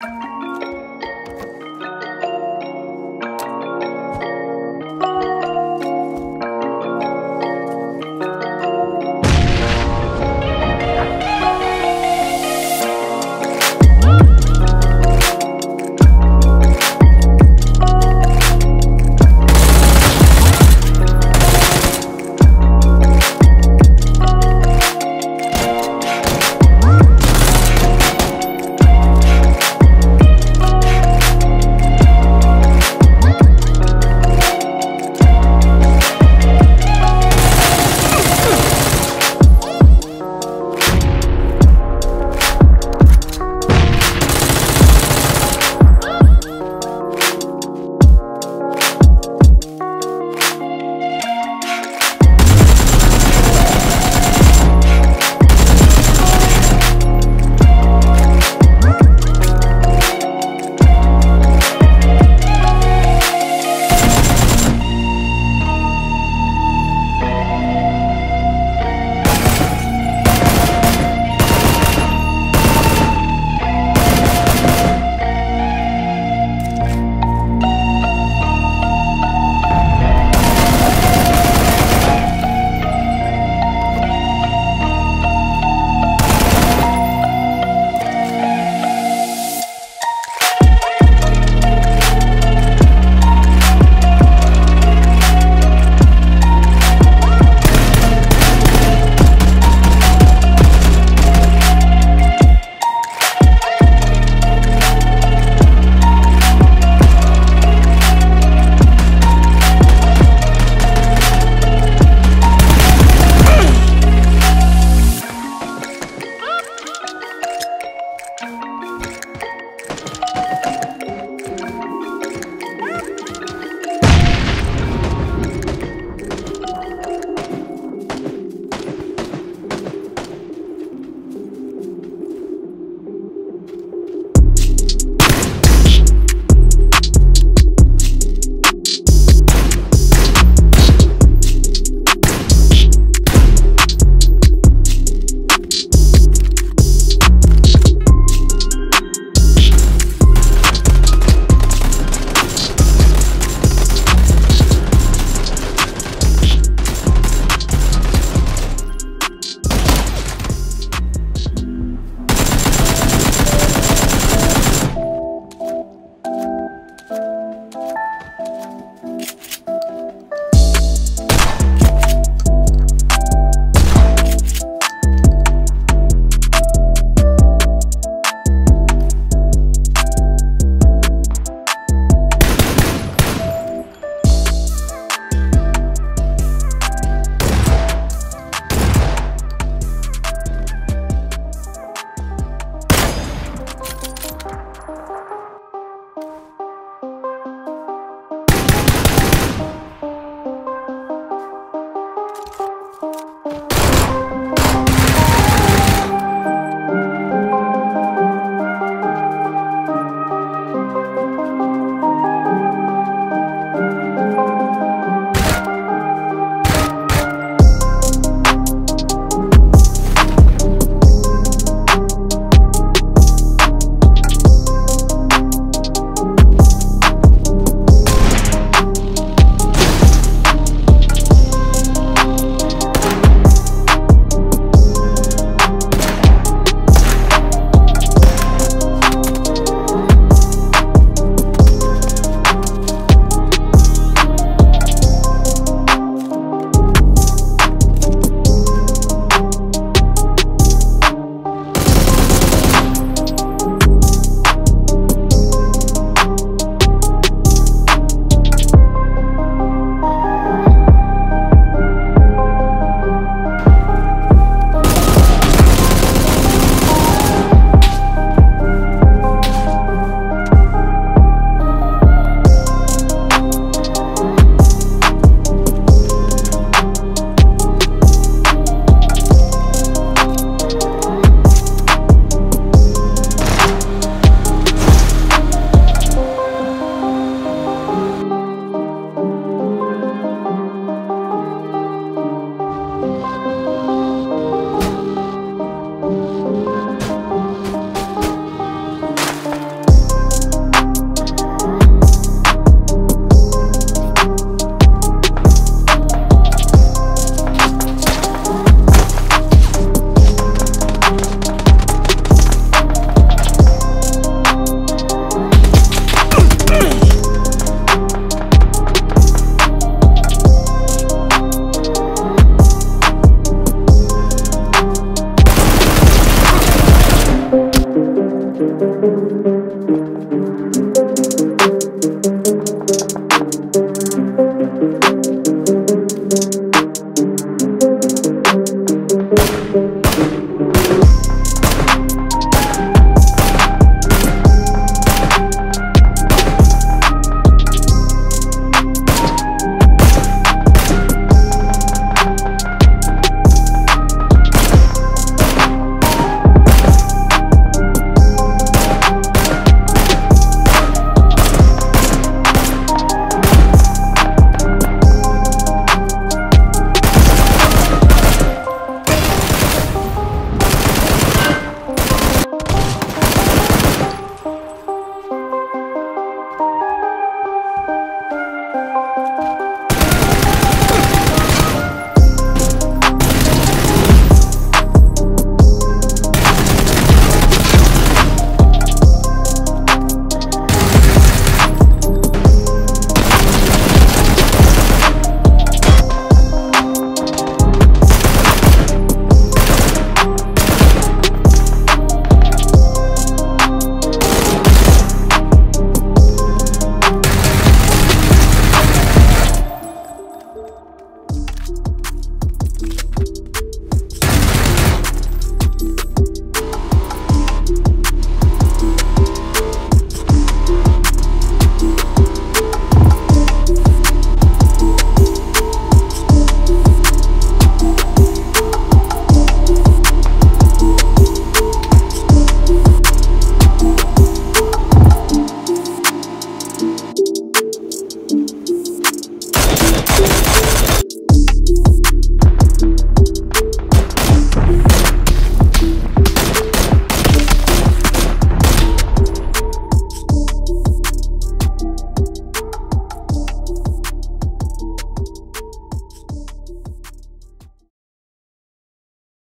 you